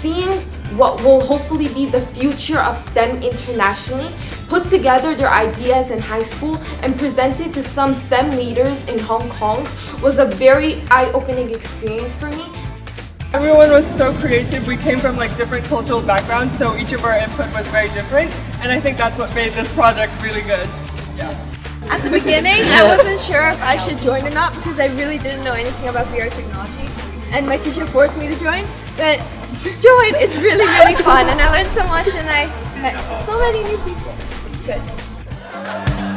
Seeing what will hopefully be the future of STEM internationally, put together their ideas in high school and presented to some STEM leaders in Hong Kong was a very eye-opening experience for me. Everyone was so creative. We came from like different cultural backgrounds, so each of our input was very different, and I think that's what made this project really good. Yeah. At the beginning, I wasn't sure if I should join or not because I really didn't know anything about VR technology. And my teacher forced me to join, but to join is really, really fun. And I learned so much and I met so many new people. It's good.